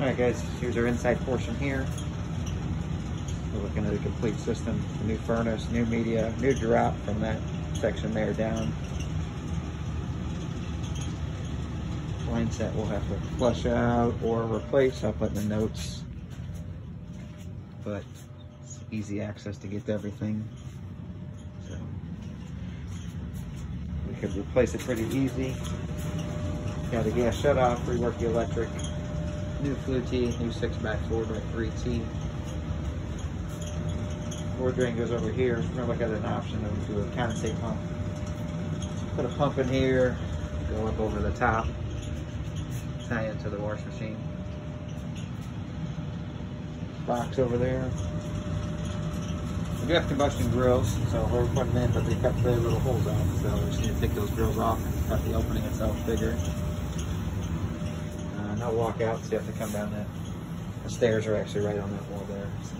Alright guys, here's our inside portion here. We're looking at a complete system, a new furnace, new media, new drop from that section there down. Line set we'll have to flush out or replace, I'll put in the notes. But it's easy access to get to everything. So we could replace it pretty easy. Got the gas shut off, rework the electric, new flue tee, new six back four by three T. Board drain goes over here. Remember I got an option to do a condensate pump. Put a pump in here, go up over the top, tie into the wash machine. Box over there. We do have combustion grills, so we're putting in, but they cut very little holes out, so we just need to take those grills off and cut the opening itself bigger. Uh, out walkouts, you have to come down that. The stairs are actually right on that wall there. So.